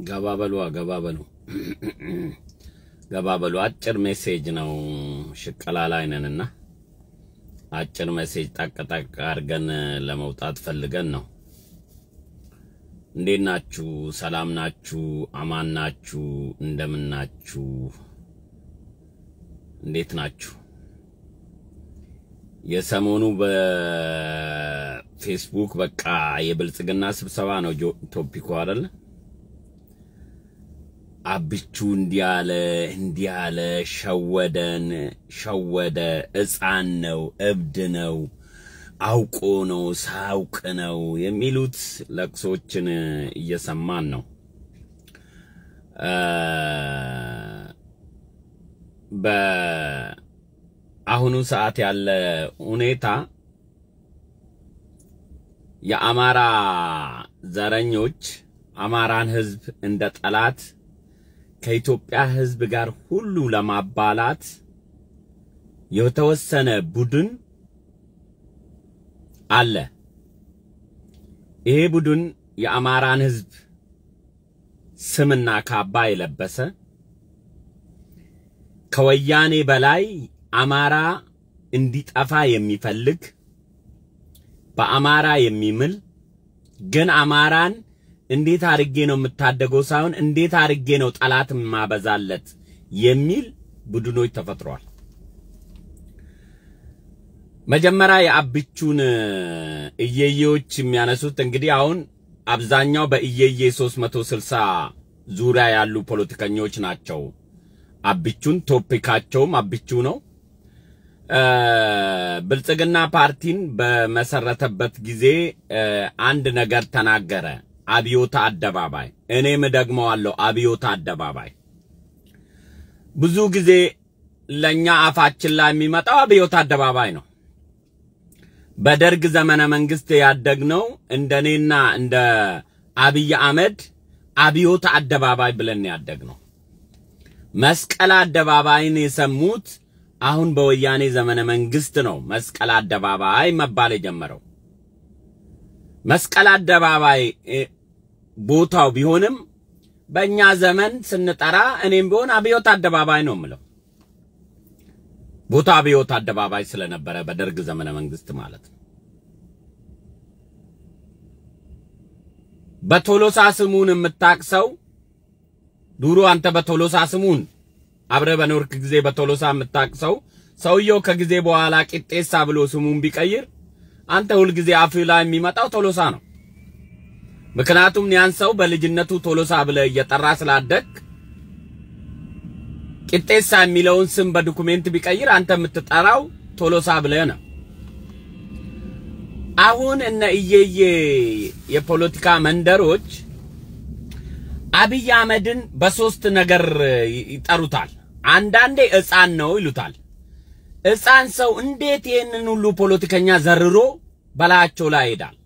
ገባ በሉ ገባ በሉ ገባ በሉ። አጭር message ነው። ሽቀላ ላይ ነንና አጭር message ጠቅ አድርገን ለመውጣት ፈልገን ነው። እንዴት ናችሁ? ሰላም ናችሁ? አማን ናችሁ? እንደምን ናችሁ? እንዴት ናችሁ? የሰሞኑ በፌስቡክ በቃ የብልጽግና ስብሰባ ነው ቶፒኩ አይደለ? አብቹ እንዲህ አለ፣ ሸወደን፣ ሸወደ፣ ሕፃን ነው፣ እብድ ነው፣ አውቆ ነው፣ ሳያውቅ ነው የሚሉት ለቅሶችን እየሰማን ነው። በአሁኑ ሰዓት ያለ ሁኔታ የአማራ ዘረኞች አማራን ሕዝብ እንደ ጠላት ከኢትዮጵያ ሕዝብ ጋር ሁሉ ለማባላት የተወሰነ ቡድን አለ። ይሄ ቡድን የአማራን ሕዝብ ስምና ካባ የለበሰ ከወያኔ በላይ አማራ እንዲጠፋ የሚፈልግ በአማራ የሚምል ግን አማራን እንዴት አርጌ ነው የምታደገው ሳይሆን እንዴት አርጌ ነው ጠላት የማበዛለት የሚል ቡድኖች ተፈጥሯል። መጀመሪያ የአብቹን እየዬዎች የሚያነሱት እንግዲህ አሁን አብዛኛው በእየዬ 360 ዙሪያ ያሉ ፖለቲከኞች ናቸው። አብቹን ቶፒካቸውም አብቹ ነው። ብልጽግና ፓርቲን በመሰረተበት ጊዜ አንድ ነገር ተናገረ። አብዮታ አደባባይ እኔም ደግመዋለሁ። አብዮታ አደባባይ ብዙ ጊዜ ለኛ አፋችን ላይ የሚመጣው አብዮታ አደባባይ ነው። በደርግ ዘመነ መንግስት ያደግነው እንደኔና እንደ አብይ አህመድ አብዮታ አደባባይ ብለን ያደግነው። መስቀል አደባባይን የሰሙት አሁን በወያኔ ዘመነ መንግስት ነው መስቀል አደባባይ መባል የጀመረው። መስቀል አደባባይ ቦታው ቢሆንም በእኛ ዘመን ስንጠራ እኔም ቢሆን አብዮት አደባባይ ነው የምለው። ቦታ አብዮት አደባባይ ስለነበረ በደርግ ዘመነ መንግስት ማለት ነው። በቶሎሳ ስሙን የምታቅሰው ዱሮ አንተ በቶሎሳ ስሙን አብረ በኖርክ ጊዜ በቶሎሳ የምታቅሰው ሰውየው ከጊዜ በኋላ ቂጤሳ ብሎ ስሙን ቢቀይር አንተ ሁልጊዜ አፍ ላይ የሚመጣው ቶሎሳ ነው። ምክንያቱም ያን ሰው በልጅነቱ ቶሎሳ ብለ እየጠራ ስላደግ ቂጤሳ የሚለውን ስም በዶኩሜንት ቢቀይር አንተ የምትጠራው ቶሎሳ ብለ ነው። አሁን እነ እየየ የፖለቲካ መንደሮች አብይ አህመድን በሶስት ነገር ይጠሩታል። አንዳንዴ ሕፃን ነው ይሉታል። ሕፃን ሰው እንዴት ይህንን ሁሉ ፖለቲከኛ ዘርሮ በላያቸው ላይ ይሄዳል?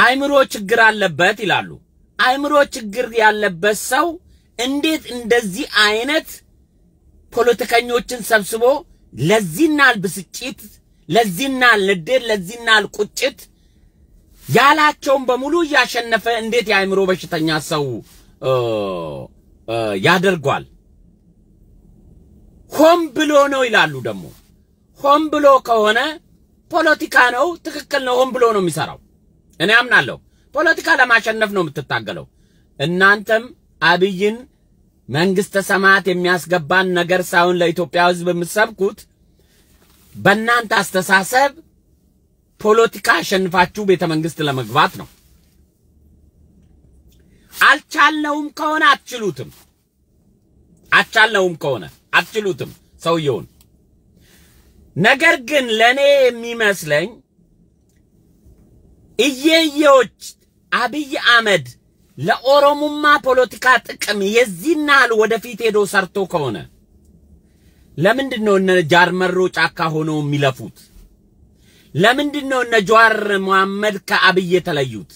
አይምሮ ችግር አለበት ይላሉ። አይምሮ ችግር ያለበት ሰው እንዴት እንደዚህ አይነት ፖለቲከኞችን ሰብስቦ ለዚህናል ብስጭት፣ ለዚህናል ንዴት፣ ለዚህናል ቁጭት ያላቸውን በሙሉ እያሸነፈ እንዴት የአእምሮ በሽተኛ ሰው ያደርጓል? ሆን ብሎ ነው ይላሉ። ደግሞ ሆን ብሎ ከሆነ ፖለቲካ ነው፣ ትክክል ነው። ሆን ብሎ ነው የሚሰራው። እኔ አምናለሁ። ፖለቲካ ለማሸነፍ ነው የምትታገለው። እናንተም አብይን መንግስተ ሰማያት የሚያስገባን ነገር ሳይሆን ለኢትዮጵያ ሕዝብ የምትሰብኩት በእናንተ አስተሳሰብ ፖለቲካ አሸንፋችሁ ቤተ መንግስት ለመግባት ነው። አልቻልነውም ከሆነ አትችሉትም። አልቻልነውም ከሆነ አትችሉትም ሰውየውን። ነገር ግን ለእኔ የሚመስለኝ እየየዎች አብይ አህመድ ለኦሮሙማ ፖለቲካ ጥቅም የዚህን ያህል ወደፊት ሄዶ ሰርቶ ከሆነ ለምንድን ነው እነ ጃርመሮ ጫካ ሆነው የሚለፉት? ለምንድን ነው እነ ጀዋር መሐመድ ከአብይ የተለዩት?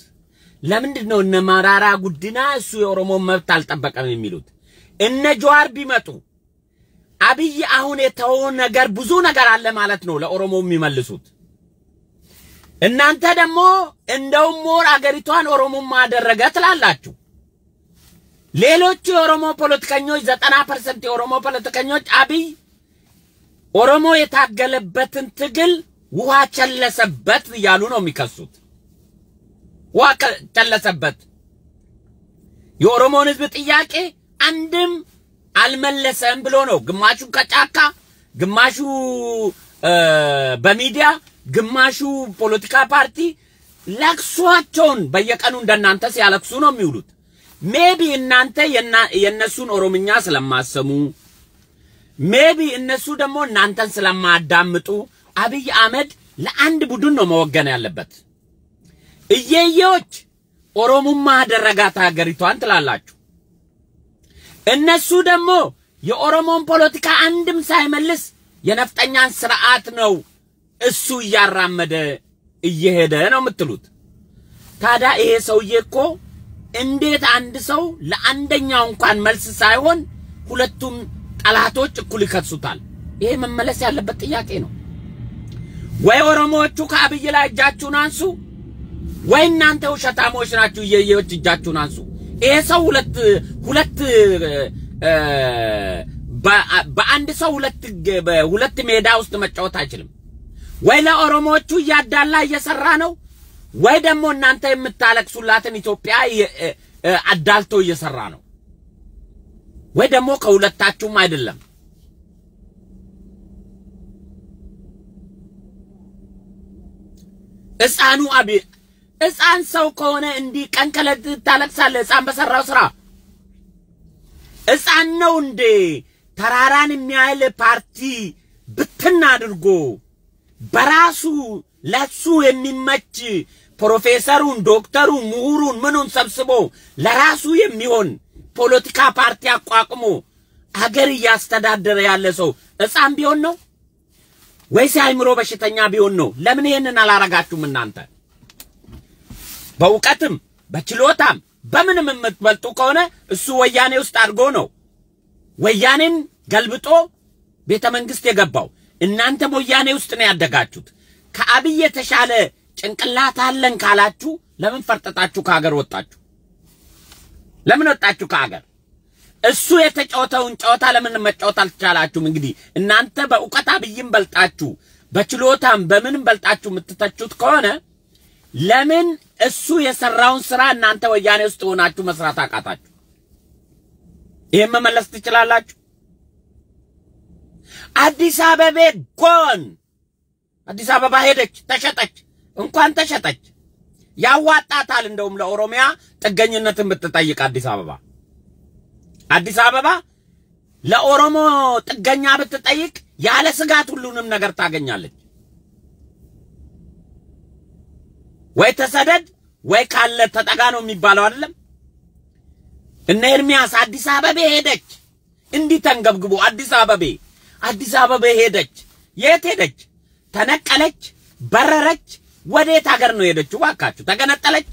ለምንድን ነው እነ መራራ ጉዲና እሱ የኦሮሞ መብት አልጠበቀም የሚሉት? እነ ጀዋር ቢመጡ አብይ አሁን የተወው ነገር ብዙ ነገር አለ ማለት ነው ለኦሮሞ የሚመልሱት። እናንተ ደግሞ እንደውም more አገሪቷን ኦሮሙማ አደረገ ትላላችሁ። ሌሎቹ የኦሮሞ ፖለቲከኞች ዘጠና percent የኦሮሞ ፖለቲከኞች አብይ ኦሮሞ የታገለበትን ትግል ውሃ ቸለሰበት እያሉ ነው የሚከሱት። ውሃ ቸለሰበት። የኦሮሞን ህዝብ ጥያቄ አንድም አልመለሰም ብሎ ነው። ግማሹ ከጫካ፣ ግማሹ በሚዲያ፣ ግማሹ ፖለቲካ ፓርቲ ለቅሷቸውን በየቀኑ እንደናንተ ሲያለቅሱ ነው የሚውሉት። maybe እናንተ የእነሱን ኦሮምኛ ስለማትሰሙ maybe እነሱ ደግሞ እናንተን ስለማያዳምጡ አብይ አህመድ ለአንድ ቡድን ነው መወገን ያለበት። እየዬዎች ኦሮሙማ አደረጋት ሀገሪቷን ትላላችሁ። እነሱ ደግሞ የኦሮሞን ፖለቲካ አንድም ሳይመልስ የነፍጠኛን ስርዓት ነው እሱ እያራመደ እየሄደ ነው የምትሉት። ታዲያ ይሄ ሰውዬ እኮ እንዴት አንድ ሰው ለአንደኛው እንኳን መልስ ሳይሆን ሁለቱም ጠላቶች እኩል ይከሱታል? ይሄ መመለስ ያለበት ጥያቄ ነው። ወይ ኦሮሞዎቹ ከአብይ ላይ እጃችሁን አንሱ፣ ወይ እናንተ ውሸታሞች ናችሁ እየየዎች እጃችሁን አንሱ። ይሄ ሰው ሁለት ሁለት በአንድ ሰው ሁለት ሁለት ሜዳ ውስጥ መጫወት አይችልም። ወይ ለኦሮሞዎቹ እያዳላ እየሰራ ነው፣ ወይ ደግሞ እናንተ የምታለቅሱላትን ኢትዮጵያ አዳልቶ እየሰራ ነው። ወይ ደግሞ ከሁለታችሁም አይደለም። ሕፃኑ አብ ሕፃን ሰው ከሆነ እንዲህ ቀን ከሌት ታለቅሳለህ። ሕፃን በሰራው ስራ ሕፃን ነው እንዴ? ተራራን የሚያህል ፓርቲ ብትን አድርጎ በራሱ ለሱ የሚመች ፕሮፌሰሩን፣ ዶክተሩን፣ ምሁሩን ምኑን ሰብስቦ ለራሱ የሚሆን ፖለቲካ ፓርቲ አቋቁሞ አገር እያስተዳደረ ያለ ሰው ሕፃን ቢሆን ነው ወይስ የአእምሮ በሽተኛ ቢሆን ነው? ለምን ይሄንን አላረጋችሁም እናንተ? በእውቀትም በችሎታም በምንም የምትበልጡ ከሆነ እሱ ወያኔ ውስጥ አድርጎ ነው ወያኔን ገልብጦ ቤተ መንግስት የገባው። እናንተም ወያኔ ውስጥ ነው ያደጋችሁት። ከአብይ የተሻለ ጭንቅላት አለን ካላችሁ ለምን ፈርጠጣችሁ ከሀገር ወጣችሁ? ለምን ወጣችሁ ከሀገር? እሱ የተጫወተውን ጨዋታ ለምን መጫወት አልቻላችሁም? እንግዲህ እናንተ በእውቀት አብይም በልጣችሁ በችሎታም በምንም በልጣችሁ የምትተቹት ከሆነ ለምን እሱ የሰራውን ስራ እናንተ ወያኔ ውስጥ ሆናችሁ መስራት አቃታችሁ? ይህን መመለስ ትችላላችሁ። አዲስ አበቤ ጎን አዲስ አበባ ሄደች፣ ተሸጠች። እንኳን ተሸጠች ያዋጣታል። እንደውም ለኦሮሚያ ጥገኝነትን ብትጠይቅ አዲስ አበባ አዲስ አበባ ለኦሮሞ ጥገኛ ብትጠይቅ ያለ ስጋት ሁሉንም ነገር ታገኛለች። ወይ ተሰደድ ወይ ካለ ተጠጋ ነው የሚባለው አይደለም። እነ ኤርሚያስ አዲስ አበቤ ሄደች፣ እንዲህ ተንገብግቦ አዲስ አበቤ አዲስ አበቤ ሄደች። የት ሄደች? ተነቀለች፣ በረረች። ወዴት ሀገር ነው ሄደችው? ባካችሁ ተገነጠለች።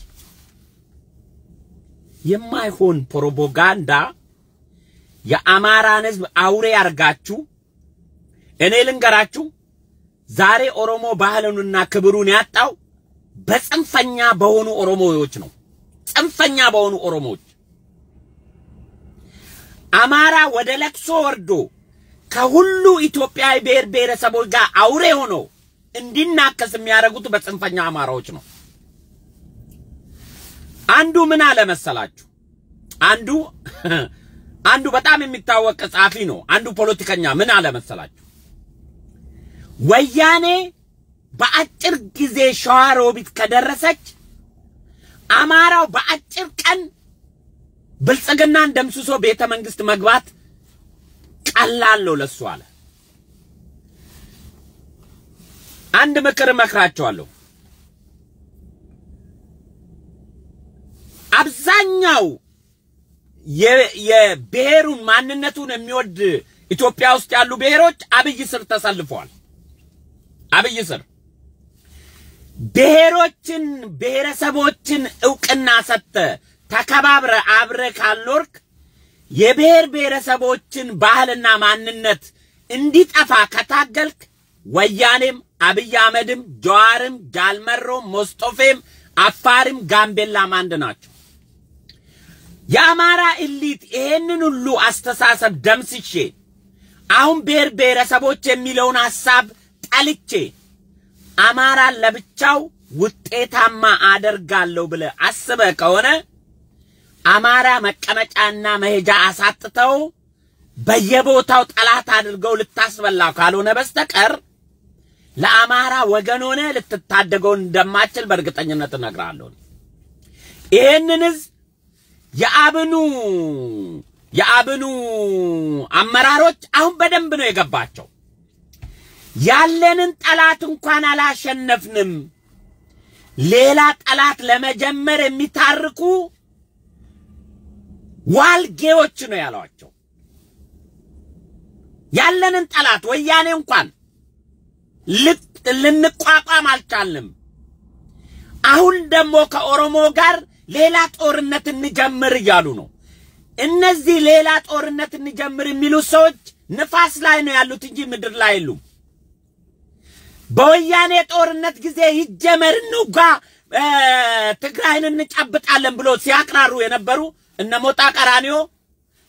የማይሆን ፕሮፓጋንዳ የአማራን ሕዝብ አውሬ አርጋችሁ እኔ ልንገራችሁ፣ ዛሬ ኦሮሞ ባህሉንና ክብሩን ያጣው በጽንፈኛ በሆኑ ኦሮሞዎች ነው። ጽንፈኛ በሆኑ ኦሮሞዎች አማራ ወደ ለቅሶ ወርዶ ከሁሉ ኢትዮጵያዊ ብሔር ብሔረሰቦች ጋር አውሬ ሆኖ እንዲናከስ የሚያደርጉት በጽንፈኛ አማራዎች ነው። አንዱ ምን አለ መሰላችሁ? አንዱ አንዱ በጣም የሚታወቅ ጸሐፊ ነው። አንዱ ፖለቲከኛ ምን አለ መሰላችሁ? ወያኔ በአጭር ጊዜ ሸዋሮቢት ከደረሰች አማራው በአጭር ቀን ብልጽግናን ደምስሶ ቤተ መንግስት መግባት ቀላል ነው ለሱ አለ። አንድ ምክር እመክራቸዋለሁ። አብዛኛው የብሔሩን ማንነቱን የሚወድ ኢትዮጵያ ውስጥ ያሉ ብሔሮች አብይ ስር ተሰልፈዋል። አብይ ስር ብሔሮችን ብሔረሰቦችን እውቅና ሰጥተ ተከባብረ አብረ ካልኖርክ የብሔር ብሔረሰቦችን ባህልና ማንነት እንዲጠፋ ከታገልክ ወያኔም አብይ አህመድም ጀዋርም ጃልመሮም ሞስጦፌም አፋርም ጋምቤላም አንድ ናቸው። የአማራ ኢሊት ይሄንን ሁሉ አስተሳሰብ ደምስሼ አሁን ብሔር ብሔረሰቦች የሚለውን ሐሳብ ጠልቼ አማራን ለብቻው ውጤታማ አደርጋለሁ ብለ አስበ ከሆነ አማራ መቀመጫና መሄጃ አሳጥተው በየቦታው ጠላት አድርገው ልታስበላው ካልሆነ በስተቀር ለአማራ ወገን ሆነ ልትታደገው እንደማችል በእርግጠኝነት እነግርሃለሁ። ይህንን ህዝብ የአብኑ የአብኑ አመራሮች አሁን በደንብ ነው የገባቸው። ያለንን ጠላት እንኳን አላሸነፍንም፣ ሌላ ጠላት ለመጀመር የሚታርኩ ዋልጌዎች ነው ያሏቸው። ያለንን ጠላት ወያኔ እንኳን ልንቋቋም አልቻልንም። አሁን ደግሞ ከኦሮሞ ጋር ሌላ ጦርነት እንጀምር እያሉ ነው። እነዚህ ሌላ ጦርነት እንጀምር የሚሉት ሰዎች ንፋስ ላይ ነው ያሉት እንጂ ምድር ላይ የሉም። በወያኔ ጦርነት ጊዜ ይጀመር እንውጋ፣ ትግራይን እንጨብጣለን ብሎ ሲያቅራሩ የነበሩ እነ ሞጣ ቀራኒዮ፣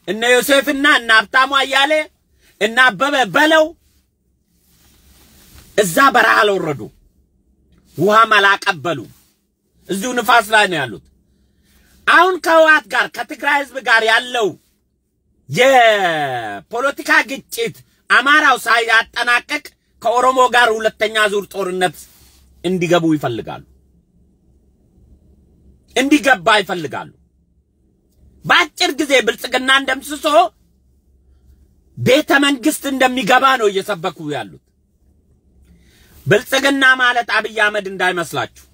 እነ ዮሴፍና እነ ሀብታሙ አያሌ፣ እነ አበበ በለው እዛ በረሃ አልወረዱ፣ ውሃም አላቀበሉ። እዚሁ ንፋስ ላይ ነው ያሉት። አሁን ከህወሓት ጋር ከትግራይ ህዝብ ጋር ያለው የፖለቲካ ግጭት አማራው ሳያጠናቀቅ ከኦሮሞ ጋር ሁለተኛ ዙር ጦርነት እንዲገቡ ይፈልጋሉ፣ እንዲገባ ይፈልጋሉ። በአጭር ጊዜ ብልጽግና እንደምስሶ ቤተ መንግስት እንደሚገባ ነው እየሰበኩ ያሉት። ብልጽግና ማለት አብይ አህመድ እንዳይመስላችሁ።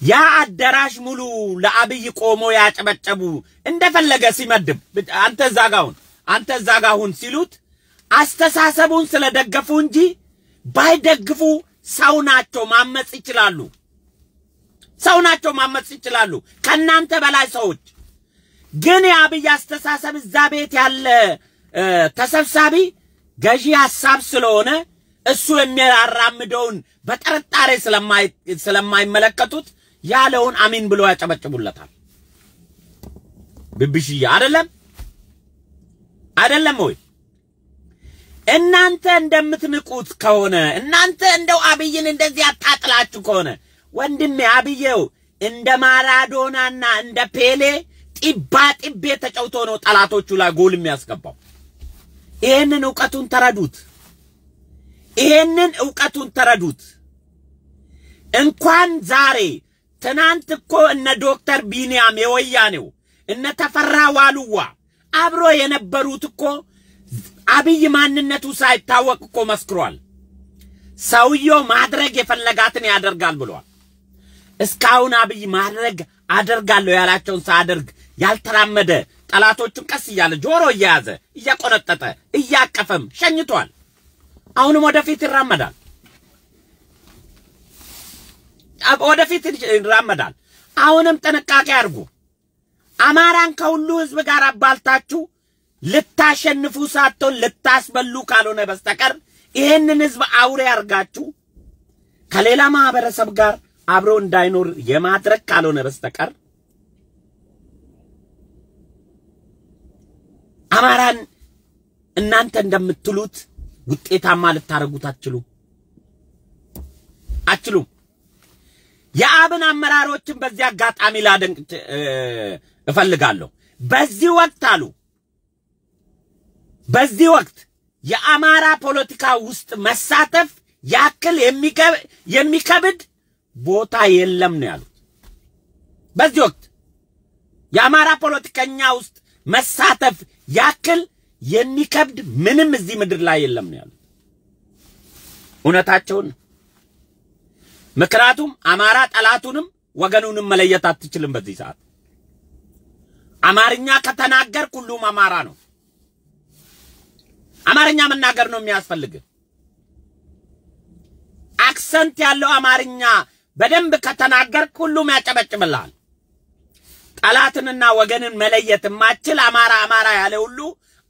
ያ አዳራሽ ሙሉ ለአብይ ቆሞ ያጨበጨቡ እንደፈለገ ሲመድብ አንተ እዛ ጋ ሁን፣ አንተ እዛ ጋ ሁን ሲሉት አስተሳሰቡን ስለደገፉ እንጂ ባይደግፉ ሰው ናቸው፣ ማመጽ ይችላሉ። ሰው ናቸው፣ ማመጽ ይችላሉ። ከእናንተ በላይ ሰዎች ግን የአብይ አስተሳሰብ እዛ ቤት ያለ ተሰብሳቢ ገዢ ሐሳብ ስለሆነ እሱ የሚያራምደውን በጥርጣሬ ስለማይመለከቱት ያለውን አሚን ብሎ ያጨበጭቡለታል። ብብሽዬ አይደለም አይደለም ወይ? እናንተ እንደምትንቁት ከሆነ እናንተ እንደው አብይን እንደዚህ አጣጥላችሁ ከሆነ ወንድሜ አብዬው እንደ ማራዶናና እንደ ፔሌ ጢባ ጢቤ ተጫውቶ ነው ጠላቶቹ ላይ ጎል የሚያስገባው። ይሄንን ዕውቀቱን ተረዱት። ይሄንን ዕውቀቱን ተረዱት። እንኳን ዛሬ ትናንት እኮ እነ ዶክተር ቢንያም የወያኔው እነ ተፈራ ዋሉዋ አብሮ የነበሩት እኮ አብይ ማንነቱ ሳይታወቅ እኮ መስክሯል። ሰውየው ማድረግ የፈለጋትን ያደርጋል ብሏል። እስካሁን አብይ ማድረግ አደርጋለሁ ያላቸውን ሳያደርግ ያልተራመደ ጠላቶቹን ቀስ እያለ ጆሮ እየያዘ እያቆነጠጠ እያቀፈም ሸኝቷል። አሁንም ወደፊት ይራመዳል። ወደፊት ይራመዳል። አሁንም ጥንቃቄ አድርጉ። አማራን ከሁሉ ህዝብ ጋር አባልታችሁ ልታሸንፉ ሳትሆን ልታስበሉ ካልሆነ በስተቀር ይሄንን ህዝብ አውሬ አድርጋችሁ ከሌላ ማህበረሰብ ጋር አብሮ እንዳይኖር የማድረግ ካልሆነ በስተቀር አማራን እናንተ እንደምትሉት ውጤታማ ልታደርጉት አትችሉ አትችሉም። የአብን አመራሮችን በዚህ አጋጣሚ ላደንቅ እፈልጋለሁ። በዚህ ወቅት አሉ በዚህ ወቅት የአማራ ፖለቲካ ውስጥ መሳተፍ ያክል የሚከብድ ቦታ የለም ነው ያሉት። በዚህ ወቅት የአማራ ፖለቲከኛ ውስጥ መሳተፍ ያክል የሚከብድ ምንም እዚህ ምድር ላይ የለም ነው ያሉት። እውነታቸውን። ምክንያቱም አማራ ጠላቱንም ወገኑንም መለየት አትችልም። በዚህ ሰዓት አማርኛ ከተናገርክ ሁሉም አማራ ነው። አማርኛ መናገር ነው የሚያስፈልግ። accent ያለው አማርኛ በደንብ ከተናገርክ ሁሉም ያጨበጭብልሃል። ጠላትንና ወገንን መለየት የማትችል አማራ አማራ ያለ ሁሉ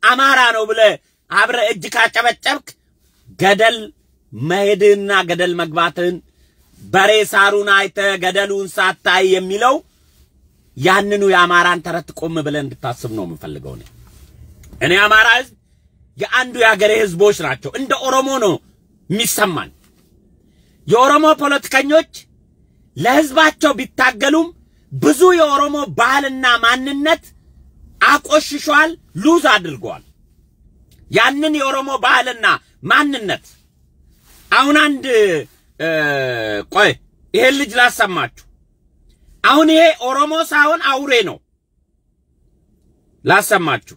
አማራ ነው ብለህ አብረህ እጅ ካጨበጨብክ ገደል መሄድህና ገደል መግባትህን በሬ ሳሩን አይተህ ገደሉን ሳታይ የሚለው ያንኑ የአማራን ተረት ቆም ብለህ እንድታስብ ነው የምፈልገው። እኔ እኔ አማራ ህዝብ የአንዱ የሀገሬ ህዝቦች ናቸው። እንደ ኦሮሞ ነው የሚሰማን። የኦሮሞ ፖለቲከኞች ለህዝባቸው ቢታገሉም ብዙ የኦሮሞ ባህልና ማንነት አቆሽሿል፣ ሉዝ አድርገዋል። ያንን የኦሮሞ ባህልና ማንነት አሁን አንድ ቆይ ይሄን ልጅ ላሰማችሁ። አሁን ይሄ ኦሮሞ ሳይሆን አውሬ ነው። ላሰማችሁ።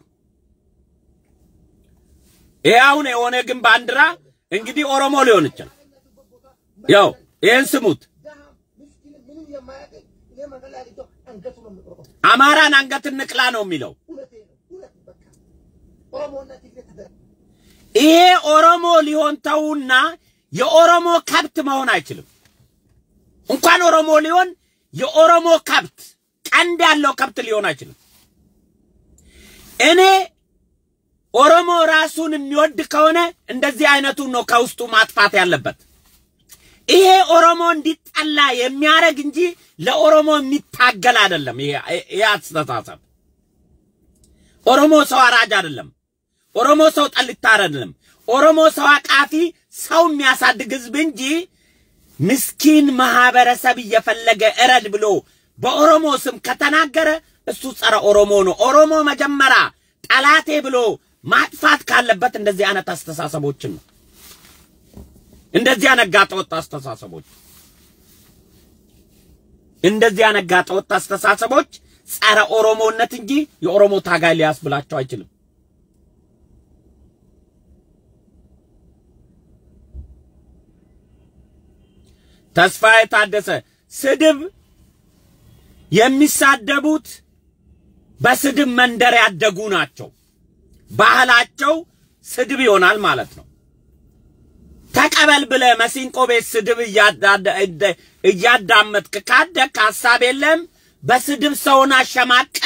ይሄ አሁን የሆነ ግን ባንዲራ እንግዲህ ኦሮሞ ሊሆን ይችላል። ያው ይሄን ስሙት። አማራን አንገት ንቅላ ነው የሚለው። ይሄ ኦሮሞ ሊሆን ተውና የኦሮሞ ከብት መሆን አይችልም። እንኳን ኦሮሞ ሊሆን የኦሮሞ ከብት ቀንድ ያለው ከብት ሊሆን አይችልም። እኔ ኦሮሞ ራሱን የሚወድ ከሆነ እንደዚህ አይነቱን ነው ከውስጡ ማጥፋት ያለበት። ይሄ ኦሮሞ እንዲጠላ የሚያደርግ እንጂ ለኦሮሞ የሚታገል አይደለም። ይሄ አስተሳሰብ ኦሮሞ ሰው አራጅ አይደለም። ኦሮሞ ሰው ጠልታ አይደለም። ኦሮሞ ሰው አቃፊ ሰው የሚያሳድግ ህዝብ እንጂ ምስኪን ማህበረሰብ እየፈለገ እረድ ብሎ በኦሮሞ ስም ከተናገረ እሱ ጸረ ኦሮሞ ነው። ኦሮሞ መጀመሪያ ጠላቴ ብሎ ማጥፋት ካለበት እንደዚህ አይነት አስተሳሰቦችን ነው። እንደዚህ አነጋጠ ወጥ አስተሳሰቦች እንደዚህ አነጋጠ ወጥ አስተሳሰቦች ጸረ ኦሮሞነት እንጂ የኦሮሞ ታጋይ ሊያስብላቸው አይችልም። ተስፋዬ ታደሰ ስድብ የሚሳደቡት በስድብ መንደር ያደጉ ናቸው። ባህላቸው ስድብ ይሆናል ማለት ነው። ተቀበል ብለህ መሲንቆ ቤት ስድብ እያዳመጥክ ካደግክ ሐሳብ የለም። በስድብ ሰውን አሸማቀ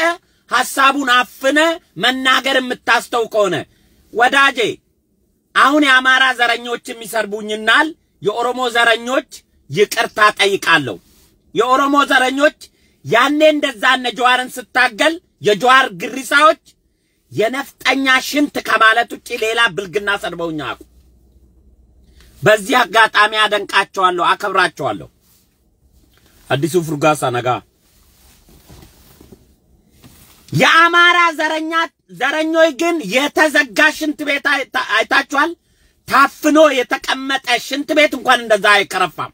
ሐሳቡን አፍነ መናገር የምታስተው ከሆነ ወዳጄ፣ አሁን የአማራ ዘረኞችም ይሰርቡኝናል። የኦሮሞ ዘረኞች ይቅርታ ጠይቃለሁ። የኦሮሞ ዘረኞች ያኔ እንደዛ እነ ጀዋርን ስታገል የጀዋር ግሪሳዎች የነፍጠኛ ሽንት ከማለት ውጪ ሌላ ብልግና ሰድበውኛ አቁ በዚህ አጋጣሚ አደንቃቸዋለሁ፣ አከብራቸዋለሁ። አዲሱ ፉርጋሳ ነጋ የአማራ ዘረኛ ዘረኞች ግን የተዘጋ ሽንት ቤት አይታችኋል። ታፍኖ የተቀመጠ ሽንት ቤት እንኳን እንደዛ አይከረፋም።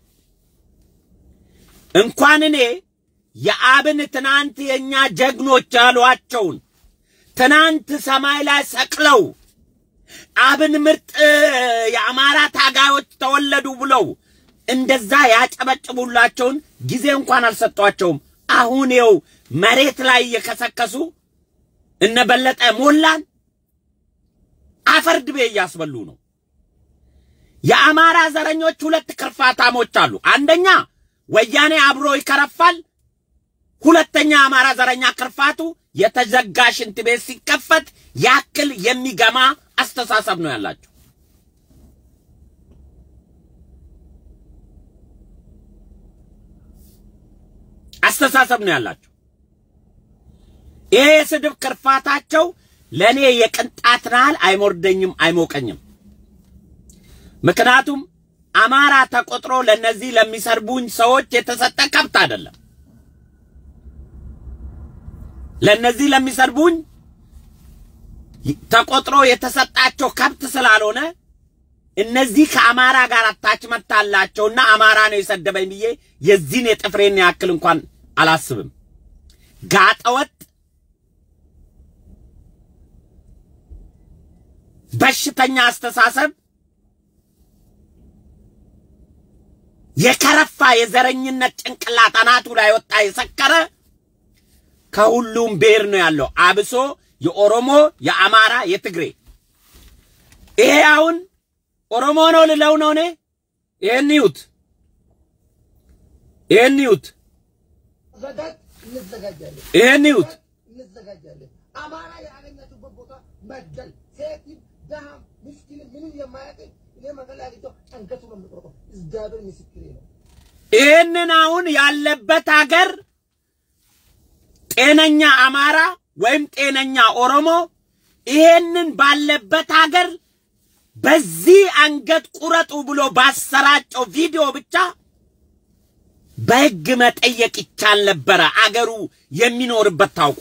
እንኳን እኔ የአብን ትናንት የኛ ጀግኖች ያሏቸውን ትናንት ሰማይ ላይ ሰቅለው አብን ምርጥ የአማራ ታጋዮች ተወለዱ ብለው እንደዛ ያጨበጭቡላቸውን ጊዜ እንኳን አልሰጧቸውም። አሁን ይኸው መሬት ላይ እየከሰከሱ እነ በለጠ ሞላን አፈር ድቤ እያስበሉ ነው። የአማራ ዘረኞች ሁለት ክርፋታሞች አሉ። አንደኛ ወያኔ አብሮ ይከረፋል። ሁለተኛ የአማራ ዘረኛ ክርፋቱ የተዘጋ ሽንት ቤት ሲከፈት ያክል የሚገማ አስተሳሰብ ነው ያላቸው። አስተሳሰብ ነው ያላቸው። ይሄ የስድብ ክርፋታቸው ለእኔ የቅንጣት ናህል አይሞርደኝም፣ አይሞቀኝም። ምክንያቱም አማራ ተቆጥሮ ለነዚህ ለሚሰድቡኝ ሰዎች የተሰጠ ከብት አይደለም። ለነዚህ ለሚሰድቡኝ ተቆጥሮ የተሰጣቸው ከብት ስላልሆነ እነዚህ ከአማራ ጋር attachment አላቸውና አማራ ነው የሰደበኝ ብዬ የዚህን የጥፍሬን ያክል እንኳን አላስብም። ጋጠወጥ በሽተኛ አስተሳሰብ የከረፋ የዘረኝነት ጭንቅላት አናቱ ላይ ወጣ የሰከረ ከሁሉም ብሔር ነው ያለው። አብሶ የኦሮሞ፣ የአማራ፣ የትግሬ ይሄ አሁን ኦሮሞ ነው ልለው ነው እኔ። ይሄን ይዩት፣ ይሄን ይዩት፣ ይሄን ይዩት። አማራ ያገኛችሁበት ቦታ መግደል፣ ሴትም፣ ድሃም፣ ምስኪንም ምንም የማያውቅ እኔ አግኝቶ አንገቱ ነው የምቆርጠው። እግዚአብሔር ምስክሬ ነው። ይህንን አሁን ያለበት ሀገር ጤነኛ አማራ ወይም ጤነኛ ኦሮሞ ይሄንን ባለበት ሀገር በዚህ አንገት ቁረጡ ብሎ ባሰራጨው ቪዲዮ ብቻ በሕግ መጠየቅ ይቻል ነበረ። አገሩ የሚኖርበት ታውቁ።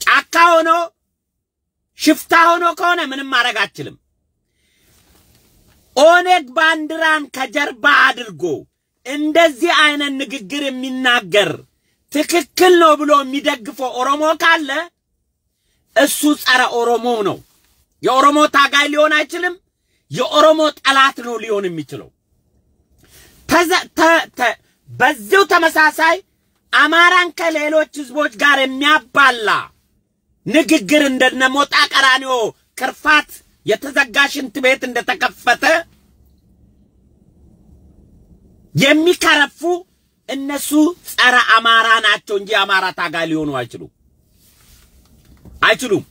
ጫካ ሆኖ ሽፍታ ሆኖ ከሆነ ምንም ማድረግ አችልም። ኦነግ ባንዲራን ከጀርባ አድርጎ እንደዚህ አይነት ንግግር የሚናገር ትክክል ነው ብሎ የሚደግፈው ኦሮሞ ካለ እሱ ጸረ ኦሮሞ ነው። የኦሮሞ ታጋይ ሊሆን አይችልም። የኦሮሞ ጠላት ነው ሊሆን የሚችለው። በዚሁ ተመሳሳይ አማራን ከሌሎች ህዝቦች ጋር የሚያባላ ንግግር እንደነ ሞጣ ቀራኒዮ ክርፋት የተዘጋ ሽንት ቤት እንደተከፈተ የሚከረፉ እነሱ ጸረ አማራ ናቸው እንጂ የአማራ ታጋይ ሊሆኑ አይችሉም አይችሉም።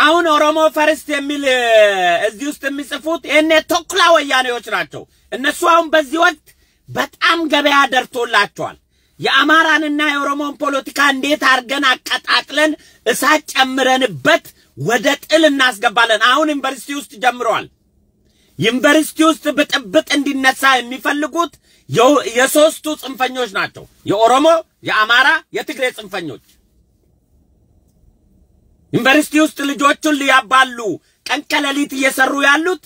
አሁን ኦሮሞ first የሚል እዚህ ውስጥ የሚጽፉት ይሄኔ ተኩላ ወያኔዎች ናቸው። እነሱ አሁን በዚህ ወቅት በጣም ገበያ ደርቶላቸዋል። የአማራንና የኦሮሞን ፖለቲካ እንዴት አድርገን አቀጣጥለን እሳት ጨምረንበት ወደ ጥል እናስገባለን። አሁን ዩኒቨርሲቲ ውስጥ ጀምረዋል። ዩኒቨርሲቲ ውስጥ ብጥብጥ እንዲነሳ የሚፈልጉት የሶስቱ ጽንፈኞች ናቸው። የኦሮሞ፣ የአማራ፣ የትግሬ ጽንፈኞች ዩኒቨርሲቲ ውስጥ ልጆቹን ሊያባሉ ቀን ከሌሊት እየሰሩ ያሉት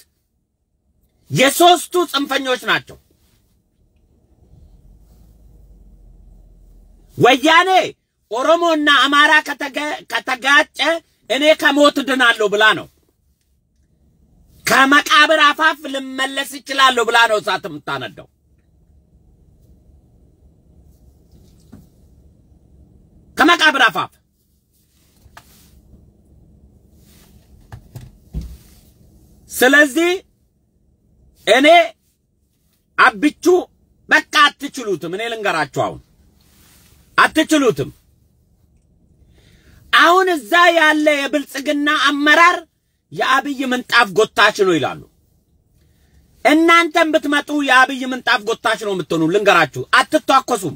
የሶስቱ ጽንፈኞች ናቸው። ወያኔ ኦሮሞና አማራ ከተጋጨ እኔ ከሞት ድናለሁ ብላ ነው። ከመቃብር አፋፍ ልመለስ እችላለሁ ብላ ነው እሳት የምታነዳው። ከመቃብር አፋፍ ስለዚህ እኔ አብቹ በቃ አትችሉትም። እኔ ልንገራችሁ አሁን አትችሉትም። አሁን እዛ ያለ የብልጽግና አመራር የአብይ ምንጣፍ ጎታች ነው ይላሉ። እናንተም ብትመጡ የአብይ ምንጣፍ ጎታች ነው የምትሆኑ። ልንገራችሁ፣ አትቷኮሱም፣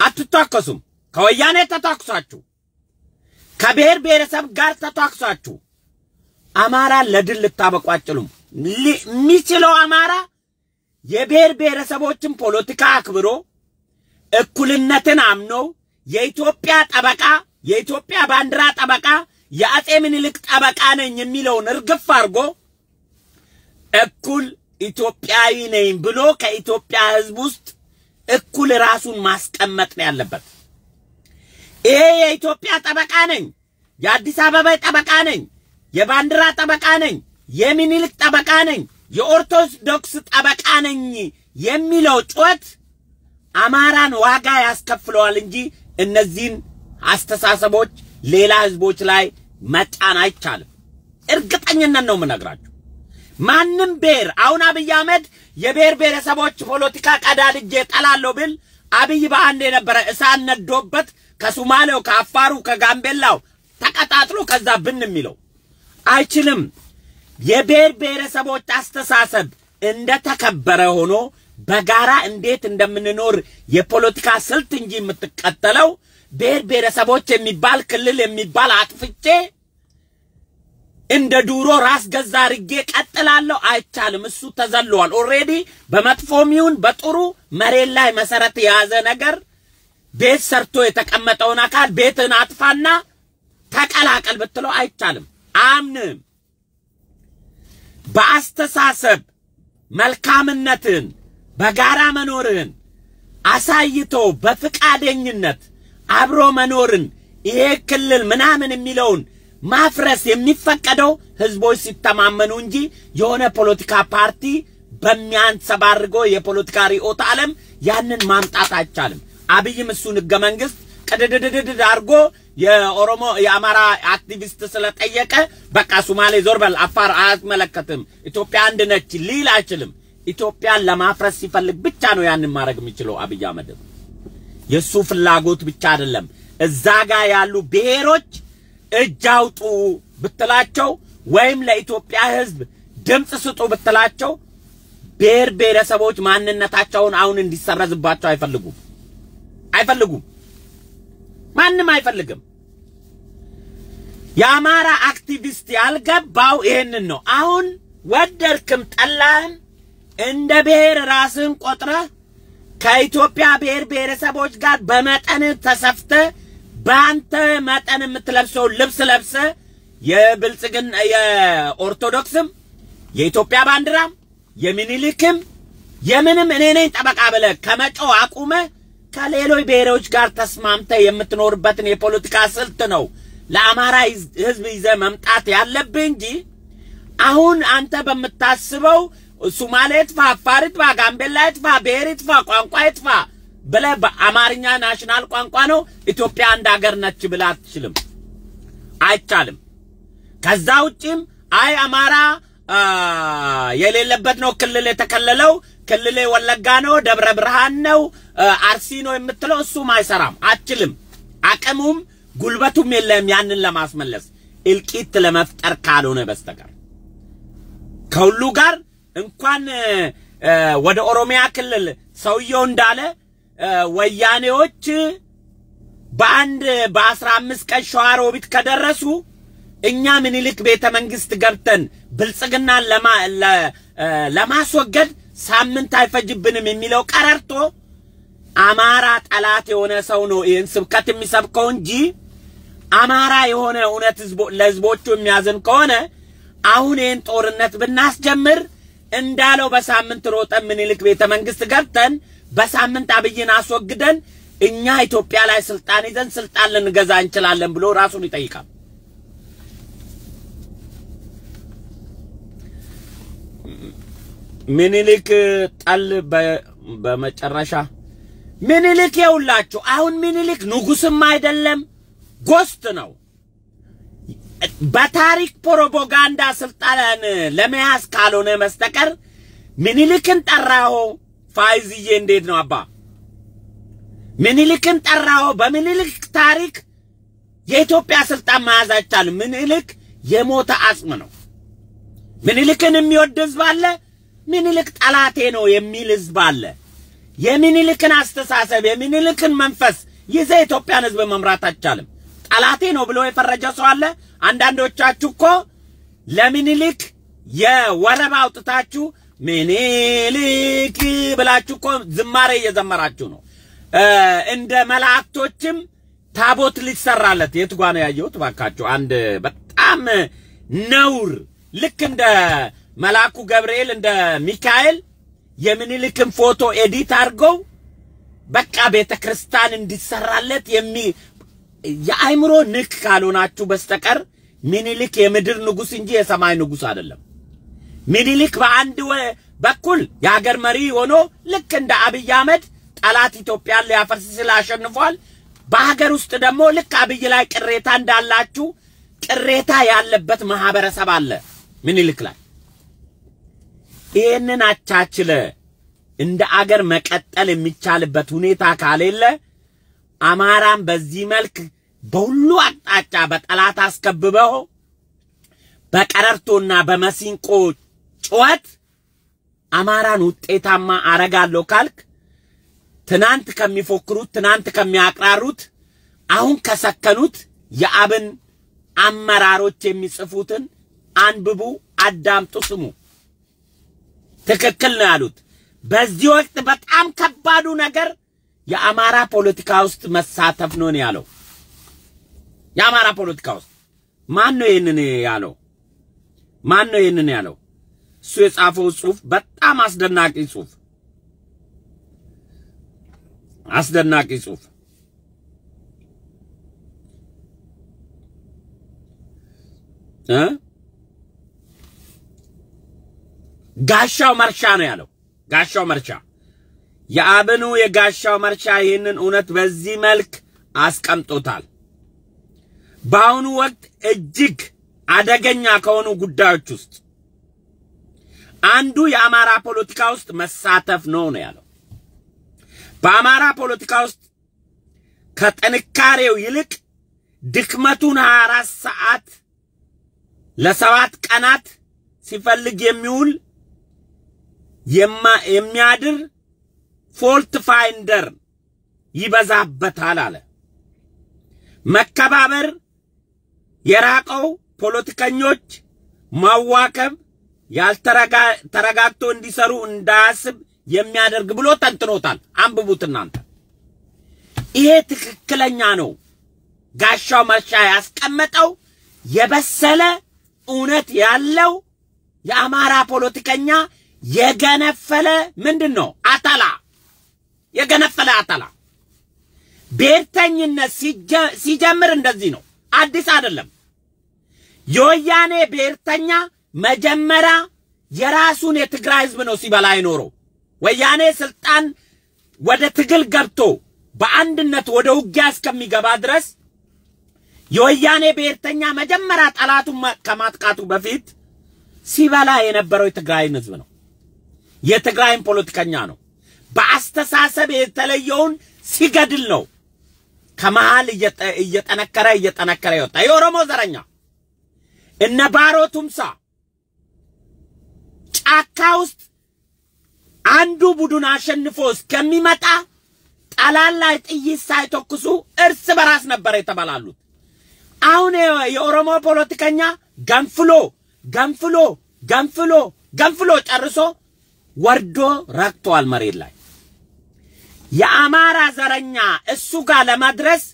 አትቷኮሱም። ከወያኔ ተቷኩሳችሁ ከብሔር ብሔረሰብ ጋር ተቷክሳችሁ አማራ ለድል ልታበቁ የሚችለው አማራ የብሔር ብሔረሰቦችን ፖለቲካ አክብሮ እኩልነትን አምኖ የኢትዮጵያ ጠበቃ የኢትዮጵያ ባንዲራ ጠበቃ የአጼ ምኒልክ ጠበቃ ነኝ የሚለውን እርግፍ አድርጎ እኩል ኢትዮጵያዊ ነኝ ብሎ ከኢትዮጵያ ሕዝብ ውስጥ እኩል ራሱን ማስቀመጥ ነው ያለበት። ይሄ የኢትዮጵያ ጠበቃ ነኝ፣ የአዲስ አበባ ጠበቃ ነኝ፣ የባንዲራ ጠበቃ ነኝ፣ የሚኒልክ ጠበቃ ነኝ፣ የኦርቶዶክስ ጠበቃ ነኝ የሚለው ጩኸት አማራን ዋጋ ያስከፍለዋል እንጂ እነዚህን አስተሳሰቦች ሌላ ህዝቦች ላይ መጫን አይቻልም። እርግጠኝነት ነው የምነግራችሁ። ማንም ብሔር አሁን አብይ አህመድ የብሔር ብሔረሰቦች ፖለቲካ ቀዳድጄ ጠላለሁ ብል አብይ በአንድ የነበረ እሳት ነዶበት ከሱማሌው፣ ከአፋሩ፣ ከጋምቤላው ተቀጣጥሎ ከዛ ብን የሚለው አይችልም። የብሔር ብሔረሰቦች አስተሳሰብ እንደተከበረ ሆኖ በጋራ እንዴት እንደምንኖር የፖለቲካ ስልት እንጂ የምትቀጠለው ብሔር ብሔረሰቦች የሚባል ክልል የሚባል አጥፍቼ እንደ ዱሮ ራስ ገዛ አድርጌ ቀጥላለሁ አይቻልም። እሱ ተዘሏል። already በመጥፎም ይሁን በጥሩ መሬት ላይ መሰረት የያዘ ነገር ቤት ሰርቶ የተቀመጠውን አካል ቤትን አጥፋና ተቀላቀል ብትለው አይቻልም። አሁንም በአስተሳሰብ መልካምነትን በጋራ መኖርህን አሳይቶ በፍቃደኝነት አብሮ መኖርን ይሄ ክልል ምናምን የሚለውን ማፍረስ የሚፈቀደው ህዝቦች ሲተማመኑ እንጂ የሆነ ፖለቲካ ፓርቲ በሚያንጸባርገው የፖለቲካ ርዕዮተ ዓለም ያንን ማምጣት አይቻልም። አብይም እሱን ህገ መንግስት ቅድድድድድ አድርጎ የኦሮሞ የአማራ አክቲቪስት ስለጠየቀ በቃ ሱማሌ ዞር በል አፋር አያስመለከትም ኢትዮጵያ አንድ ነች ሊል አይችልም። ኢትዮጵያን ለማፍረስ ሲፈልግ ብቻ ነው ያንን ማድረግ የሚችለው አብይ አህመድ። የሱ ፍላጎት ብቻ አይደለም። እዛ ጋር ያሉ ብሔሮች እጅ አውጡ ብትላቸው ወይም ለኢትዮጵያ ሕዝብ ድምፅ ስጡ ብትላቸው ብሔር ብሔረሰቦች ማንነታቸውን አሁን እንዲሰረዝባቸው አይፈልጉም አይፈልጉም። ማንም አይፈልግም። የአማራ አክቲቪስት ያልገባው ይሄንን ነው። አሁን ወደድክም ጠላህም እንደ ብሔር ራስህን ቆጥረህ ከኢትዮጵያ ብሔር ብሔረሰቦች ጋር በመጠን ተሰፍተ በአንተ መጠን የምትለብሰው ልብስ ለብሰ የብልጽግና የኦርቶዶክስም የኢትዮጵያ ባንዲራም የሚኒሊክም የምንም እኔ ነኝ ጠበቃ ብለህ ከመጮህ አቁመ ከሌሎች ብሔሮች ጋር ተስማምተ የምትኖርበትን የፖለቲካ ስልት ነው ለአማራ ህዝብ ይዘህ መምጣት ያለብህ እንጂ አሁን አንተ በምታስበው ሱማሌ ይጥፋ፣ አፋር ይጥፋ፣ ጋምቤላ ይጥፋ፣ ብሔር ይጥፋ፣ ቋንቋ ይጥፋ ብለህ በአማርኛ national ቋንቋ ነው። ኢትዮጵያ አንድ ሀገር ነች ብለህ አትችልም፣ አይቻልም። ከዛ ውጪም አይ አማራ የሌለበት ነው ክልል የተከለለው። ክልል ወለጋ ነው፣ ደብረ ብርሃን ነው፣ አርሲ ነው የምትለው። እሱም አይሰራም፣ አትችልም። አቅሙም ጉልበቱም የለም ያንን ለማስመለስ። እልቂት ለመፍጠር ካልሆነ በስተቀር ከሁሉ ጋር እንኳን ወደ ኦሮሚያ ክልል ሰውየው እንዳለ ወያኔዎች በአንድ በአስራ አምስት ቀን ሸዋሮቢት ከደረሱ እኛ ምኒልክ ቤተ መንግስት ገብተን ብልጽግናን ለማስወገድ ሳምንት አይፈጅብንም የሚለው ቀረርቶ አማራ ጠላት የሆነ ሰው ነው ይህን ስብከት የሚሰብከው እንጂ አማራ የሆነ እውነት ለህዝቦቹ የሚያዝን ከሆነ አሁን ይህን ጦርነት ብናስጀምር እንዳለው በሳምንት ሮጠን ምኒልክ ቤተ መንግስት ገብተን በሳምንት አብይን አስወግደን እኛ ኢትዮጵያ ላይ ስልጣን ይዘን ስልጣን ልንገዛ እንችላለን ብሎ ራሱን ይጠይቃል። ምኒልክ ጠል በመጨረሻ ምኒልክ የውላችሁ አሁን ምኒልክ ንጉስም አይደለም ጎስት ነው። በታሪክ ፕሮፓጋንዳ ስልጣን ለመያዝ ካልሆነ በስተቀር ምኒልክን ጠራሆ ፋይዝዬ እንዴት ነው አባ? ምኒልክን ጠራሆ። በምኒልክ ታሪክ የኢትዮጵያ ስልጣን መያዝ አይቻልም። ምኒልክ የሞተ አጽም ነው። ምኒልክን የሚወድ ህዝብ አለ። ምኒልክ ጠላቴ ነው የሚል ህዝብ አለ። የሚኒልክን አስተሳሰብ የሚኒልክን መንፈስ ይዘ የኢትዮጵያን ህዝብ መምራት አይቻልም። ጠላቴ ነው ብሎ የፈረጀ ሰው አለ። አንዳንዶቻችሁ እኮ ለሚኒሊክ የወረባ አውጥታችሁ ሚኒሊክ ብላችሁ እኮ ዝማሬ እየዘመራችሁ ነው። እንደ መላእክቶችም ታቦት ሊሰራለት የት ጓ ነው ያየሁት? ባካችሁ አንድ በጣም ነውር ልክ እንደ መልአኩ ገብርኤል እንደ ሚካኤል የሚኒሊክን ፎቶ edit አድርገው በቃ ቤተ ክርስቲያን እንዲሰራለት የሚ የአእምሮ ንክ ካልሆናችሁ በስተቀር ሚኒሊክ የምድር ንጉስ እንጂ የሰማይ ንጉስ አይደለም። ሚኒሊክ በአንድ በኩል የሀገር መሪ ሆኖ ልክ እንደ አብይ አህመድ ጠላት ኢትዮጵያን ሊያፈርስ ስል አሸንፏል። በሀገር ውስጥ ደግሞ ልክ አብይ ላይ ቅሬታ እንዳላችሁ ቅሬታ ያለበት ማህበረሰብ አለ ሚኒሊክ ላይ። ይህንን አቻችለ እንደ አገር መቀጠል የሚቻልበት ሁኔታ ካሌለ አማራን በዚህ መልክ በሁሉ አቅጣጫ በጠላት አስከብበው በቀረርቶና በመሲንቆ ጩኸት አማራን ውጤታማ አረጋለሁ ካልክ ትናንት ከሚፎክሩት ትናንት ከሚያቅራሩት አሁን ከሰከኑት የአብን አመራሮች የሚጽፉትን አንብቡ፣ አዳምጡ፣ ስሙ። ትክክል ነው ያሉት። በዚህ ወቅት በጣም ከባዱ ነገር የአማራ ፖለቲካ ውስጥ መሳተፍ ነው ያለው። የአማራ ፖለቲካ ውስጥ ማን ነው ይህንን ያለው? ማን ነው ይህንን ያለው? እሱ የጻፈው ጽሁፍ በጣም አስደናቂ ጽሁፍ አስደናቂ ጽሁፍ ጋሻው መርሻ ነው ያለው። ጋሻው መርሻ የአብኑ የጋሻው መርሻ ይህንን እውነት በዚህ መልክ አስቀምጦታል። በአሁኑ ወቅት እጅግ አደገኛ ከሆኑ ጉዳዮች ውስጥ አንዱ የአማራ ፖለቲካ ውስጥ መሳተፍ ነው ነው ያለው። በአማራ ፖለቲካ ውስጥ ከጥንካሬው ይልቅ ድክመቱን 24 ሰዓት ለሰባት ቀናት ሲፈልግ የሚውል የሚያድር fault finder ይበዛበታል አለ። መከባበር የራቀው ፖለቲከኞች ማዋከብ ያልተረጋ- ተረጋግቶ እንዲሰሩ እንዳያስብ የሚያደርግ ብሎ ተንትኖታል። አንብቡት እናንተ። ይሄ ትክክለኛ ነው። ጋሻው መርሻ ያስቀመጠው የበሰለ እውነት ያለው የአማራ ፖለቲከኛ የገነፈለ ምንድን ነው አተላ የገነፈለ አተላ ብሔርተኝነት ሲጀ- ሲጀምር እንደዚህ ነው። አዲስ አይደለም። የወያኔ ብሔርተኛ መጀመሪያ የራሱን የትግራይ ህዝብ ነው ሲበላ አይኖረው። ወያኔ ስልጣን ወደ ትግል ገብቶ በአንድነት ወደ ውጊያ እስከሚገባ ድረስ የወያኔ ብሔርተኛ መጀመሪያ ጠላቱን ከማጥቃቱ በፊት ሲበላ የነበረው የትግራይን ህዝብ ነው። የትግራይን ፖለቲከኛ ነው። በአስተሳሰብ የተለየውን ሲገድል ነው። ከመሃል እየጠ- እየጠነከረ እየጠነከረ ይወጣ። የኦሮሞ ዘረኛ እነ ባሮ ቱምሳ ጫካ ውስጥ አንዱ ቡድን አሸንፎ እስከሚመጣ ጠላት ላይ ጥይት ሳይተኩሱ እርስ በራስ ነበር የተበላሉት። አሁን የኦሮሞ ፖለቲከኛ ገንፍሎ ገንፍሎ ገንፍሎ ገንፍሎ ጨርሶ ወርዶ ረግቷል መሬት ላይ። የአማራ ዘረኛ እሱ ጋር ለመድረስ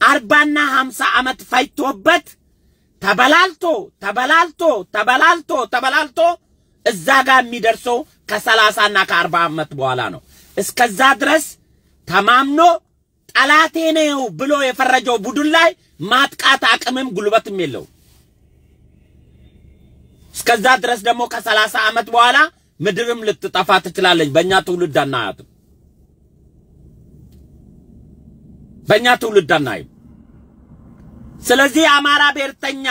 አርባና ሀምሳ ዓመት ፈጅቶበት ተበላልቶ ተበላልቶ ተበላልቶ ተበላልቶ እዛ ጋር የሚደርሰው ከሰላሳና ከአርባ ዓመት በኋላ ነው። እስከዛ ድረስ ተማምኖ ጠላቴ ነው ብሎ የፈረጀው ቡድን ላይ ማጥቃት አቅምም ጉልበትም የለው። እስከዛ ድረስ ደግሞ ከሰላሳ ዓመት በኋላ ምድርም ልትጠፋ ትችላለች። በእኛ ትውልድ አናያትም። በእኛ ትውልድ አናይም። ስለዚህ የአማራ ብሔርተኛ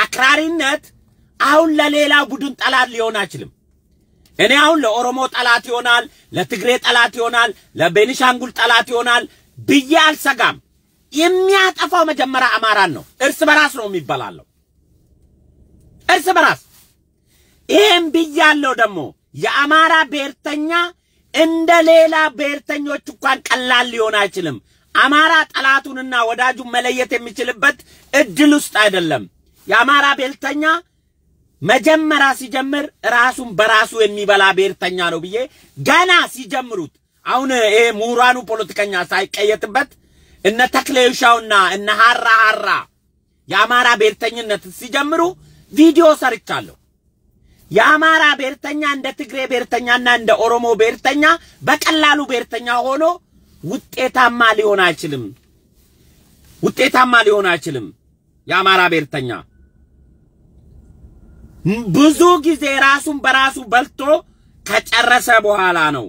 አክራሪነት አሁን ለሌላ ቡድን ጠላት ሊሆን አይችልም። እኔ አሁን ለኦሮሞ ጠላት ይሆናል፣ ለትግሬ ጠላት ይሆናል፣ ለቤኒሻንጉል ጠላት ይሆናል ብዬ አልሰጋም። የሚያጠፋው መጀመሪያ አማራን ነው። እርስ በራስ ነው የሚበላለው፣ እርስ በራስ ይህም ብያለው። ደግሞ የአማራ ብሔርተኛ እንደ ሌላ ብሔርተኞች እንኳን ቀላል ሊሆን አይችልም። አማራ ጠላቱንና ወዳጁን መለየት የሚችልበት እድል ውስጥ አይደለም። የአማራ ብሔርተኛ መጀመሪያ ሲጀምር ራሱን በራሱ የሚበላ ብሔርተኛ ነው ብዬ ገና ሲጀምሩት አሁን ይሄ ምሁራኑ ፖለቲከኛ ሳይቀየጥበት እነ ተክሌውሻውና እነ ሀራ ሀራ የአማራ ብሔርተኝነት ሲጀምሩ ቪዲዮ ሰርቻለሁ። የአማራ ብሔርተኛ እንደ ትግሬ ብሔርተኛና እንደ ኦሮሞ ብሔርተኛ በቀላሉ ብሔርተኛ ሆኖ ውጤታማ ሊሆን አይችልም። ውጤታማ ሊሆን አይችልም። የአማራ ብሔርተኛ ብዙ ጊዜ ራሱን በራሱ በልቶ ከጨረሰ በኋላ ነው።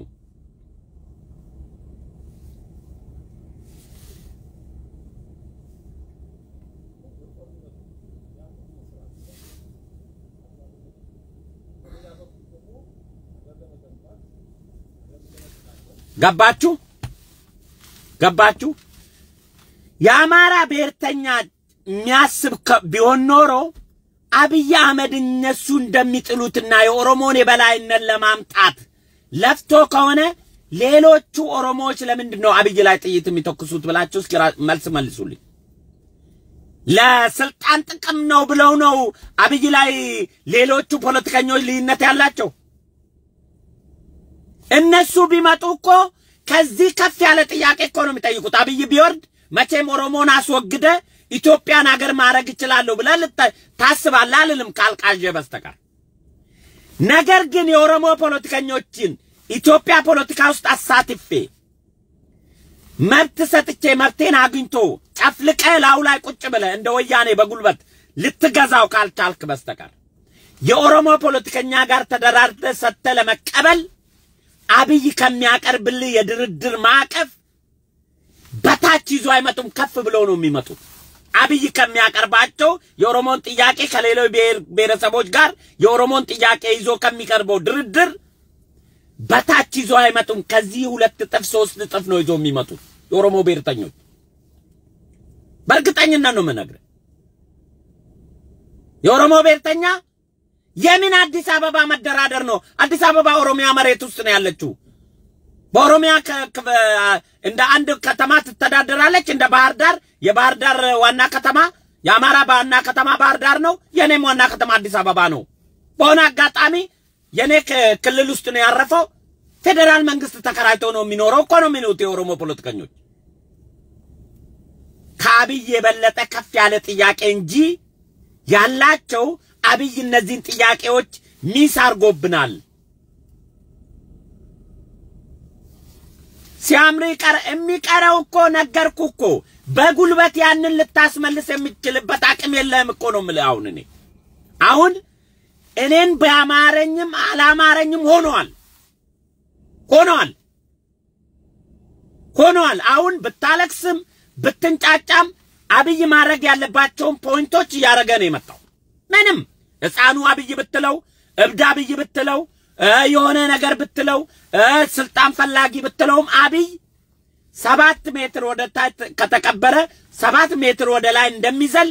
ገባችሁ? ገባችሁ? የአማራ ብሔርተኛ የሚያስብ ቢሆን ኖሮ አብይ አህመድ እነሱ እንደሚጥሉትና የኦሮሞን የበላይነት ለማምጣት ለፍቶ ከሆነ ሌሎቹ ኦሮሞዎች ለምንድን ነው አብይ ላይ ጥይት የሚተኩሱት ብላችሁ እስኪ መልስ መልሱልኝ። ለስልጣን ጥቅም ነው ብለው ነው አብይ ላይ ሌሎቹ ፖለቲከኞች ልዩነት ያላቸው? እነሱ ቢመጡ እኮ ከዚህ ከፍ ያለ ጥያቄ እኮ ነው የሚጠይቁት። አብይ ቢወርድ መቼም ኦሮሞን አስወግደ ኢትዮጵያን አገር ማድረግ እችላለሁ ብለህ ታስባለህ አልልም ካልቃዠ በስተቀር። ነገር ግን የኦሮሞ ፖለቲከኞችን ኢትዮጵያ ፖለቲካ ውስጥ አሳትፌ መብት ሰጥቼ መብቴን አግኝቶ ጨፍልቀ ላዩ ላይ ቁጭ ብለህ እንደ ወያኔ በጉልበት ልትገዛው ካልቻልክ በስተቀር የኦሮሞ ፖለቲከኛ ጋር ተደራድረህ ሰጥተህ ለመቀበል አብይ ከሚያቀርብልህ የድርድር ማዕቀፍ በታች ይዞ አይመጡም፣ ከፍ ብለው ነው የሚመጡት። አብይ ከሚያቀርባቸው የኦሮሞን ጥያቄ ከሌሎች ብሔረሰቦች ጋር የኦሮሞን ጥያቄ ይዞ ከሚቀርበው ድርድር በታች ይዞ አይመጡም። ከዚህ ሁለት እጥፍ ሶስት እጥፍ ነው ይዞ የሚመጡት። የኦሮሞ ብሔርተኞች። በእርግጠኝነት ነው የምነግርህ። የኦሮሞ ብሔርተኛ የምን አዲስ አበባ መደራደር ነው? አዲስ አበባ ኦሮሚያ መሬት ውስጥ ነው ያለችው። በኦሮሚያ እንደ አንድ ከተማ ትተዳደራለች። እንደ ባህር ዳር የባህር ዳር ዋና ከተማ የአማራ ዋና ከተማ ባህር ዳር ነው። የኔም ዋና ከተማ አዲስ አበባ ነው። በሆነ አጋጣሚ የኔ ክልል ውስጥ ነው ያረፈው። ፌዴራል መንግስት ተከራይቶ ነው የሚኖረው እኮ ነው የሚሉት የኦሮሞ ፖለቲከኞች። ከአብይ የበለጠ ከፍ ያለ ጥያቄ እንጂ ያላቸው አብይ እነዚህን ጥያቄዎች ሚስ አርጎብናል። ሲያምር ይቀር የሚቀረው እኮ ነገርኩ እኮ በጉልበት ያንን ልታስመልስ የሚችልበት አቅም የለህም እኮ ነው የምልህ። አሁን እኔ አሁን እኔን በአማረኝም አላማረኝም ሆኗል ሆኗል ሆኗል። አሁን ብታለቅስም ብትንጫጫም አብይ ማድረግ ያለባቸውን ፖይንቶች እያደረገ ነው የመጣው። ምንም ሕፃኑ አብይ ብትለው እብድ አብይ ብትለው የሆነ ነገር ብትለው ስልጣን ፈላጊ ብትለውም አብይ ሰባት ሜትር ወደ ታች ከተቀበረ ሰባት ሜትር ወደ ላይ እንደሚዘል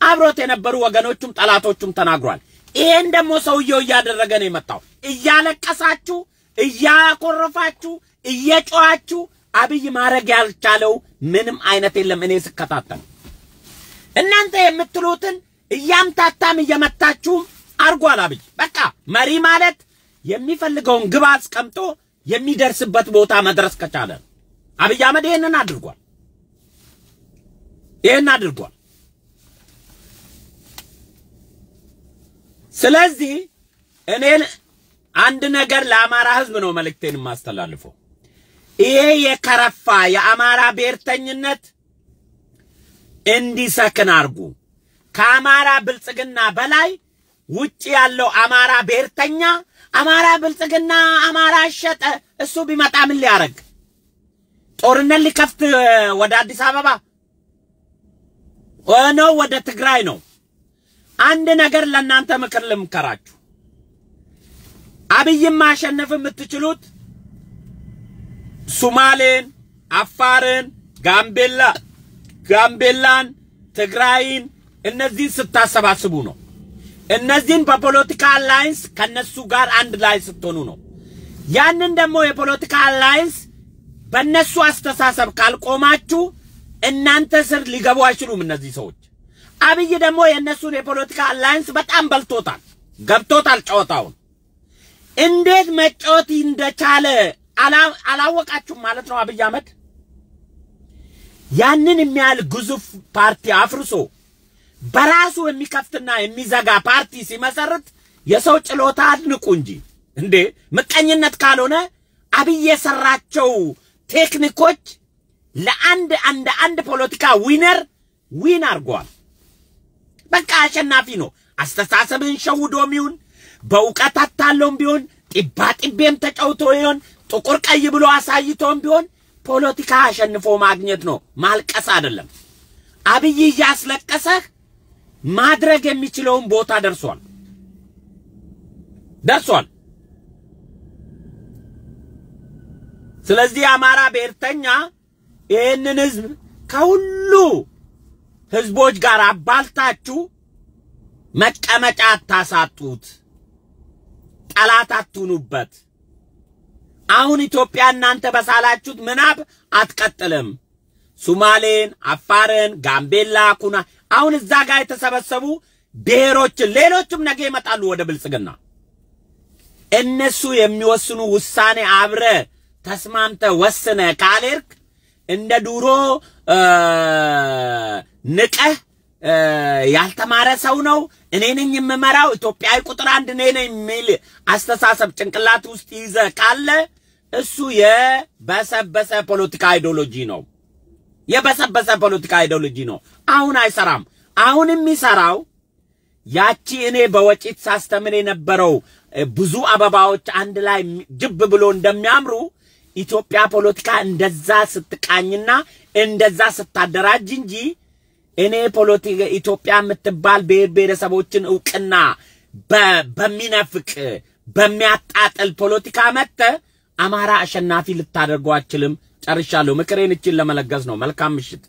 አብሮት የነበሩ ወገኖቹም ጠላቶቹም ተናግሯል። ይሄን ደግሞ ሰውየው እያደረገ ነው የመጣው። እያለቀሳችሁ፣ እያኮረፋችሁ፣ እየጮኻችሁ አብይ ማድረግ ያልቻለው ምንም አይነት የለም። እኔ ስከታተል እናንተ የምትሉትን እያምታታም እየመታችሁም አርጓል አብይ። በቃ መሪ ማለት የሚፈልገውን ግብ አስቀምጦ የሚደርስበት ቦታ መድረስ ከቻለ አብይ አህመድ ይሄንን አድርጓል። ይሄን አድርጓል። ስለዚህ እኔ አንድ ነገር ለአማራ ሕዝብ ነው መልእክቴን የማስተላልፈው። ይሄ የከረፋ የአማራ ብሔርተኝነት እንዲሰክን አርጉ። ከአማራ ብልጽግና በላይ ውጭ ያለው አማራ ብሔርተኛ አማራ ብልጽግና አማራ ሸጠ፣ እሱ ቢመጣ ምን ሊያረግ ጦርነት ሊከፍት ወደ አዲስ አበባ ነው ወደ ትግራይ ነው። አንድ ነገር ለእናንተ ምክር ልምከራችሁ። አብይም ማሸነፍ የምትችሉት ሱማሌን፣ አፋርን፣ ጋምቤላ ጋምቤላን፣ ትግራይን እነዚህን ስታሰባስቡ ነው። እነዚህን በፖለቲካ alliance ከነሱ ጋር አንድ ላይ ስትሆኑ ነው። ያንን ደግሞ የፖለቲካ alliance በእነሱ አስተሳሰብ ካልቆማችሁ እናንተ ስር ሊገቡ አይችሉም እነዚህ ሰዎች። አብይ ደግሞ የእነሱን የፖለቲካ alliance በጣም በልቶታል፣ ገብቶታል ጨዋታውን። እንዴት መጫወት እንደቻለ አላወቃችሁም ማለት ነው። አብይ አህመድ ያንን የሚያህል ግዙፍ ፓርቲ አፍርሶ በራሱ የሚከፍትና የሚዘጋ ፓርቲ ሲመሰርት የሰው ችሎታ አድንቁ እንጂ እንዴ! ምቀኝነት ካልሆነ አብይ የሰራቸው ቴክኒኮች ለአንድ አንድ አንድ ፖለቲካ winner win አድርገዋል። በቃ አሸናፊ ነው። አስተሳሰብን ሸውዶም ይሁን በእውቀት አታለውም ቢሆን ጢባ ጢቤም ተጫውቶ ይሆን ጥቁር ቀይ ብሎ አሳይቶም ቢሆን ፖለቲካ አሸንፎ ማግኘት ነው፣ ማልቀስ አይደለም። አብይ እያስለቀሰህ ማድረግ የሚችለውን ቦታ ደርሷል ደርሷል። ስለዚህ የአማራ ብሔርተኛ ይህንን ህዝብ ከሁሉ ህዝቦች ጋር አባልታችሁ መቀመጫ አታሳጡት፣ ጠላት አትሁኑበት። አሁን ኢትዮጵያ እናንተ በሳላችሁት ምናብ አትቀጥልም። ሱማሌን፣ አፋርን፣ ጋምቤላ፣ ኩና አሁን እዛ ጋር የተሰበሰቡ ብሔሮችን ሌሎችም ነገ ይመጣሉ ወደ ብልጽግና። እነሱ የሚወስኑ ውሳኔ አብረ ተስማምተ ወስነ ካልሄድክ እንደ ዱሮ ንቀህ ያልተማረ ሰው ነው እኔ ነኝ የምመራው ኢትዮጵያዊ ቁጥር አንድ እኔ ነኝ የሚል አስተሳሰብ ጭንቅላት ውስጥ ይዘ ካለ እሱ የበሰበሰ ፖለቲካ ideology ነው። የበሰበሰ ፖለቲካ ideology ነው። አሁን አይሰራም። አሁን የሚሰራው ያቺ እኔ በወጪት ሳስተምር የነበረው ብዙ አበባዎች አንድ ላይ ጅብ ብሎ እንደሚያምሩ ኢትዮጵያ ፖለቲካ እንደዛ ስትቃኝና እንደዛ ስታደራጅ እንጂ እኔ ፖለቲካ ኢትዮጵያ የምትባል ብሔር ብሔረሰቦችን እውቅና በሚነፍቅ በሚያጣጥል ፖለቲካ መጥተ አማራ አሸናፊ ልታደርገው አችልም። ጨርሻለሁ። ምክሬን እችን ለመለገስ ነው። መልካም ምሽት።